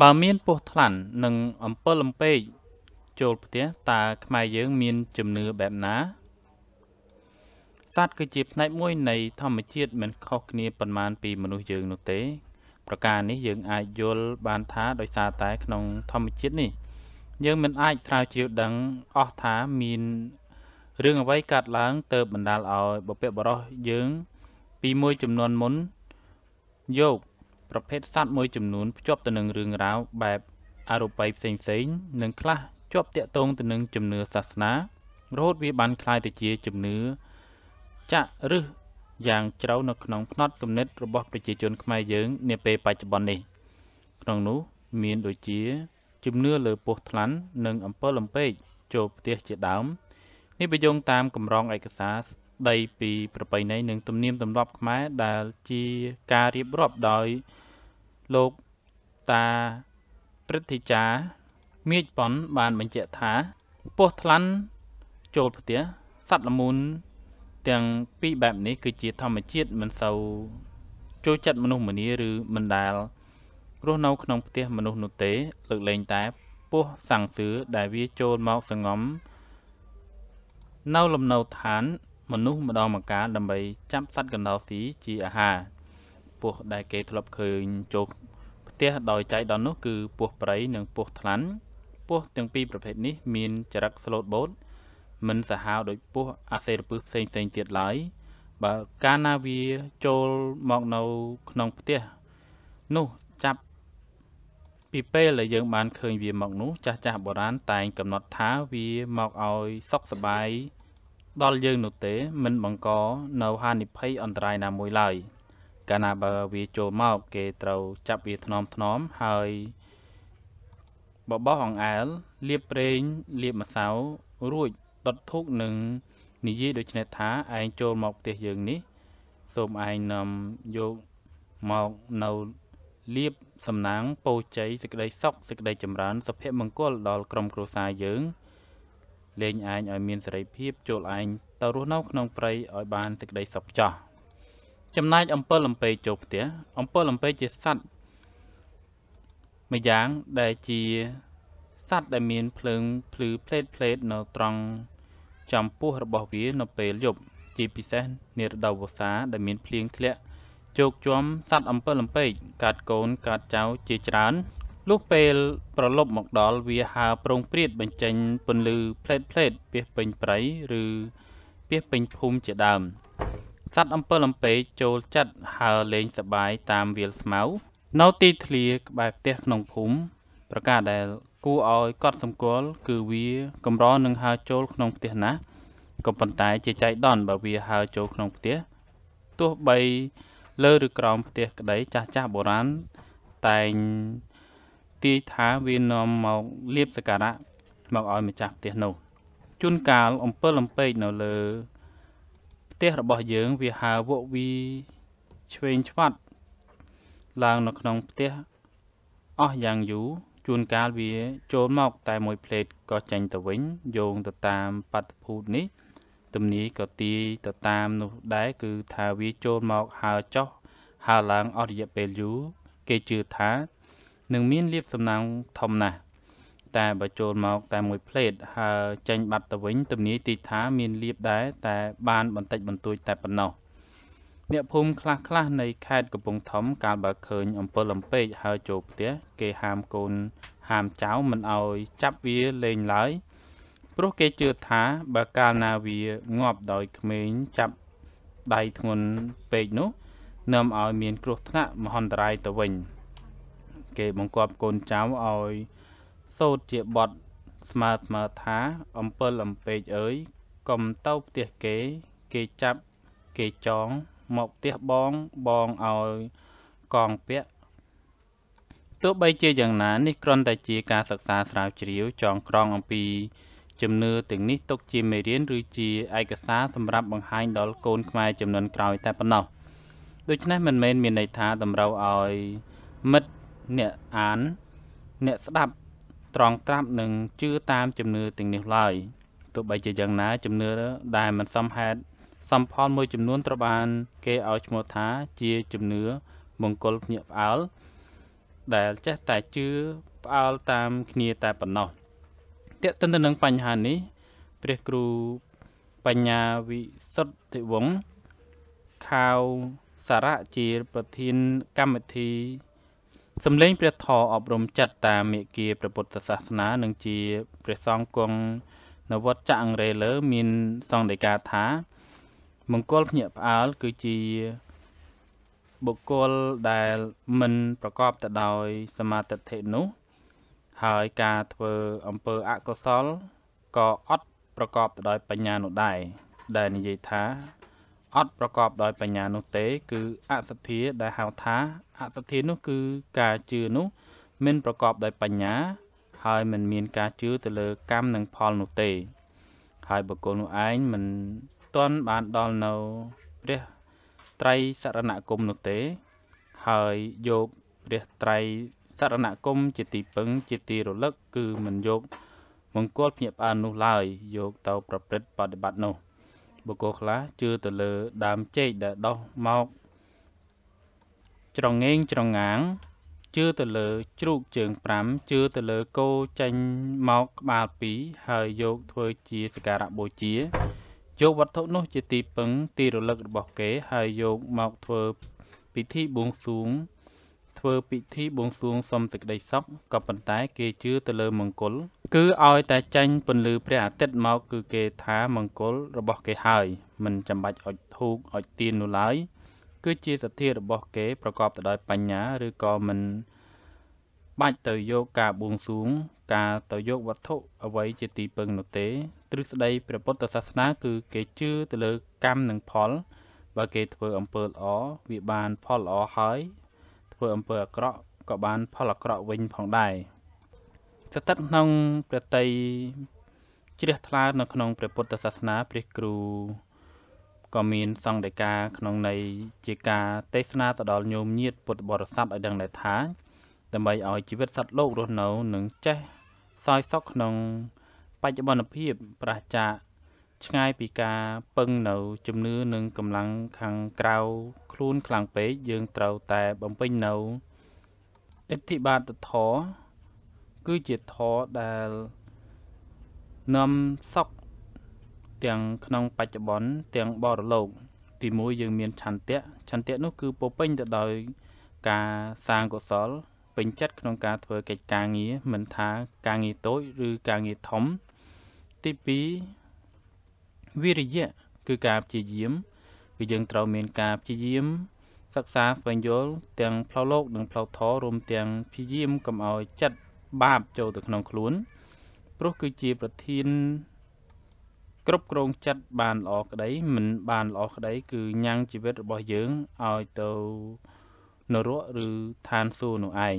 បើមានពស់ថ្លាន់និងអំពិលអំពែកចូលផ្ទះតើខ្មែរយើងមានជំនឿបែបណាសត្វគឺជាផ្នែកមួយនៃធម្មជាតិមិនខុសគ្នាប៉ុន្មានពីមនុស្សយើងនោះទេ ប្រការនេះយើងអាចយល់បានថាដោយសារតែក្នុងធម្មជាតិនេះ យើងមិនអាចស្រាវជ្រាវដឹងអស់ថាមានរឿងអ្វីកើតឡើងទៅបណ្ដាលឲ្យបុព្វបុរសយើង ពីមួយចំនួនមុនយក ប្រភេទសត្វមួយចំនួនភ្ជាប់ទៅនឹងរឿងរ៉ាវបែបអរូបីផ្សេងផ្សេងនិងខ្លះជាប់តាក់ទងទៅនឹងជំនឿសាសនារហូតវាបានคล้ายទៅជាជំនឿចាក់រឹសយ៉ាងជ្រៅនៅក្នុងផ្នត់គំនិតរបស់ប្រជាជនខ្មែរយើងនាពេលបច្ចុប្បន្ននេះក្នុងនោះមានដូចជាជំនឿលើពស់ថ្លាន់និងអំពិលអំពែកចូលផ្ទះជាដើមនេះបញ្យងតាមកម្រងឯកសារស្ ដីពីប្រពៃណីនិងទំនៀមទម្លាប់ខ្មែរដែលជាការរៀបរាប់ដោយលោកតាព្រឹទ្ធាចារ្យមាចប៉ុនបានបញ្ជាក់ថាពស់ថ្លាន់ចូលផ្ទះសត្វល្មូនទាំងពីរបែបនេះគឺជាធម្មជាតិមិនសូវចូលចិត្តមនុស្សម្នាឬមិនដែលរស់នៅក្នុងផ្ទះមនុស្សនោះទេ លើកលែងតែពស់សាំងសឿដែលវាចូលមកសងំនៅលំនៅឋាន មនុស្សម្ដងម្កាលដើម្បីចាប់សត្វកណ្ដោស៊ីជាអាហារពស់ដែលគេធ្លាប់ឃើញចូលផ្ទះដោយចៃដន្យនោះគឺពស់ព្រៃនិងពស់ថ្លាន់ពស់ទាំងពីរប្រភេទនេះមានចរិតស្លូតបូតមិនសាហាវដោយពស់អាសេរពឹសផ្សេងផ្សេងទៀតឡើយបើកាលណាវាចូលមកនៅក្នុងផ្ទះនោះចាប់ពីពេលដែលយើងបានឃើញវាមកនោះចាស់ចាស់បុរាណតែងកំណត់ថាវាមកឲ្យសុខសบาย ដល់យើងនោះទេ មិនបង្កនៅហានិភ័យអន្តរាយណាមួយឡើយកាលណាបើវាចូលមក គេត្រូវចាប់វាថ្នមថ្នមហើយបបោះអង្អែលលាបប្រេងលាបម្សៅរួចដុតធូបនិងនិយាយដូចនេះថាឯងចូលមកផ្ទះយើងនេះ សូមឯងនាំយកមកនៅលៀបសំណាងពោជ័យសេចក្តីសុខសេចក្តីចម្រើនសុភមង្គលដល់ក្រុមគ្រួសារយើង លែងឯងឲ្យមានសេរីភាពចូលឯងទៅរស់នៅក្នុងព្រៃឲ្យបានសេចក្តីសុខចោះចំណែកអំពិលអំពែកចូលផ្ទះអំពិលអំពែកជាសត្វមួយយ៉ាងដែលជាសត្វដែលមានភ្លើងភ្លឺផ្លេតផ្លេតនៅត្រង់ចំពោះរបស់វានៅពេលយប់ជាពិសេសនារដូវវស្សាដែលមានភ្លៀងធ្លាក់ជោគជុំសត្វអំពិលអំពែកកាត់កូនកាត់ចៅជាច្រើន លុះពេលប្រឡប់មកដល់វាហើប្រងព្រាតបញ្ចេញពន្លឺផ្លេតផ្លេតពីពេញព្រៃឬពីពេញភូមិជាដើមសត្វអំពិលអំពែកចូលចិត្តហើលេងសបាយតាមវាលស្មៅនៅទីធ្លាក្បែរផ្ទះក្នុងភូមិប្រការដែលគួរឲ្យកត់សម្គាល់គឺវាកម្រនឹងហើរចូលក្នុងផ្ទះណាស់ក៏ប៉ុន្តែជាចៃដន្យបើវាហើរចូលក្នុងផ្ទះទោះបីលើឬក្រោមផ្ទះក្តីចាស់ចាស់បុរាណតែង ទាយថាវានាំមកលៀបសការៈមកឲ្យម្ចាស់ផ្ទះនោះជួនកាលអំពិលអំពែកនៅលើផ្ទះរបស់យើងវាហើរវក់វីឆ្វេងឆ្វាត់ឡើងនៅក្នុងផ្ទះអស់យ៉ាងយូរជួនកាលវាចូលមកតែមួយផ្លេតក៏ចេញទៅវិញយោងទៅតាមបាតុភូតនេះទំនាយក៏ទាយទៅតាមនោះដែរគឺថាវាចូលមកហើរចុះហើរឡើងអស់រយៈពេលយូរគេជឿថា នឹងមានលៀបសំណាងធំណាស់តែបើចូលមកតែមួយផ្លេតហើរចេញបាត់ទៅវិញទំនាយទីថាមានលៀបដែរតែបានបន្តិចបន្តួចតែប៉ុណ្ណោះអ្នកភូមិខ្លះខ្លះនៃខេត្តកំពង់ធំកាលបើឃើញអំពិលអំពែកហើរចូលផ្ទះគេហាមកូនហាមចៅមិនអោយចាប់វាលេងឡើយព្រោះគេជឿថាបើកាលណាវាងាប់ដោយក្មេងចាប់ដៃធ្ងន់ពេកនោះនាំឲ្យមានគ្រោះថ្នាក់មហន្តរាយទៅវិញ គេបង្គាប់កូនចៅឲ្យសូត្រជាបទស្មើស្មើថាអំពិលអំពែកអើយកុំទៅផ្ទះគេ គេចាប់គេចងមកផ្ទះបងបងឲ្យកងពាក់ទោះបីជាយ៉ាងណានេះគ្រាន់តែជាការសិក្សាស្រាវជ្រាវចងក្រងអំពីជំនឿទាំងនេះទុកជាមេរៀនឬជាឯកសារសម្រាប់បង្ហាញដល់កូនខ្មែរចំនួនក្រោយតែប៉ុណ្ណោះដូច្នេះមិនមែនមានន័យថាតម្រូវឲ្យមិត្ត អ្នកអាន អ្នកស្ដាប់ត្រង់ត្រាប់នឹងជឿតាមជំនឿទាំងនេះឡើយទោះបីជាយ៉ាងណាជំនឿដែលមិនសមហេតុសំផលមួយចំនួនត្រូវបាន គេឲ្យឈ្មោះថាជាជំនឿមង្គលភ្ញាក់ផ្អើលដែលចេះតែជឿផ្អើលតាមគ្នាតែប៉ុណ្ណោះតេតិនទៅនឹងបញ្ហានេះ ព្រះគ្រូបញ្ញាវិសុទ្ធិវង្សខាវសារៈជាប្រធានកម្មវិធី សំឡេងព្រះធរអប់រំចិត្តតាមមេគាព្រះពុទ្ធសាសនានិងជាព្រះសង្ឃគង់នៅវត្តចាក់អង្រេលើ មានសង្ឃដីកាថា មង្គលភ្ញាក់ផ្អើលគឺជាបុគ្គលដែលមិនប្រកបទៅដោយសមាទិដ្ឋិនោះ ហើយការធ្វើអំពើអកុសលក៏អត់ប្រកបទៅដោយបញ្ញានោះដែរដែលនិយាយថា អត់ប្រកបដោយបញ្ញានោះទេ គឺអសទ្ធាដែលហៅថាអសទ្ធានោះគឺការជឿនោះមិនប្រកបដោយបញ្ញា ហើយមិនមានការជឿទៅលើកម្មនិងផលនោះទេ ហើយបុគ្គលនោះឯងមិនទាន់បានដល់នៅព្រះត្រៃសរណគមនោះទេ ហើយយកព្រះត្រៃសរណគមជាទីពឹងជាទីរលឹកគឺមិនយកមង្គលភ្ញាក់ផ្អើលនោះឡើយយកទៅប្រព្រឹត្តបប្រតិបត្តិនោះ បុគ្គលខ្លះជឿទៅលើដើមចេកដែលដុះមកច្រងេងច្រងាងជឿទៅលើជ្រូកជើង5ជឿទៅលើគោចេញមកក្បាល2ហើយយកធ្វើជាសក្ការៈបូជាយកវត្ថុនោះជាទីពឹងទីរលឹករបស់គេហើយយកមកធ្វើពិធីបួងសួង ធ្វើពិធីបួងសួងសុំសេចក្តីសុខក៏ប៉ុន្តែគេជឿទៅលើមង្គល គឺឲ្យតែចាញ់ពន្លឺព្រះអាទិត្យមកគឺគេថាមង្គលរបស់គេហើយមិនចាំបាច់អុជធូបអុជទៀននោះឡើយគឺជាសទ្ធារបស់គេប្រកបទៅដោយបញ្ញាឬក៏មិនបាច់ទៅយកការបួងសួង ការទៅយកវត្ថុអ្វីជាទីពឹងនោះទេទ្រឹស្ដីព្រះពុទ្ធសាសនាគឺគេជឿទៅលើកម្មនិងផល បើគេធ្វើអំពើល្អវាបានផលល្អហើយ ធ្វើអំពើអាក្រក់ក៏បានផលអាក្រក់វិញផងដែរស្ថិតក្នុងព្រះតីជ្រះថ្លានៅក្នុងព្រះពុទ្ធសាសនាព្រះគ្រូក៏មានសង្ឃដីកាក្នុងន័យជាការទេសនាទៅដល់ញោមញាតពុទ្ធបរិស័ទឲ្យដឹងដែរថាដើម្បីឲ្យជីវិតសត្វលោករស់នៅនិងចេះសោយសុខក្នុងបច្ចុប្បន្នភាពប្រះចាក ឆ្ងាយពីការពឹងនៅជំនឿនិងកម្លាំងខាងក្រៅខ្លួនខ្លាំងពេកយើងត្រូវតែបំពេញនៅអធិបាទធរគឺជាធរដែលនាំសុខទាំងក្នុងបច្ចុប្បន្នទាំងបរលោក ទីមួយយើងមានឆន្ទៈឆន្ទៈនោះគឺពោពេញទៅដោយការសាងកុសល ពេញចិត្តក្នុងការធ្វើកិច្ចការងារមិនថាការងារតូចឬការងារធំ ទី2 វិរិយៈគឺការព្យាយាមគឺយើងត្រូវមានការព្យាយាម សិក្សាស្វែងយល់ទាំងផ្លូវលោកនិងផ្លូវធម៌រួមទាំងព្យាយាមកុំឲ្យចិត្តបាបចូលទៅក្នុងខ្លួន ព្រោះគឺជាប្រធានគ្រប់គ្រងចិត្តបានល្អក្តីមិនបានល្អក្តី គឺញ៉ាំងជីវិតរបស់យើងឲ្យទៅនរកឬឋានសួគ៌នោះឯង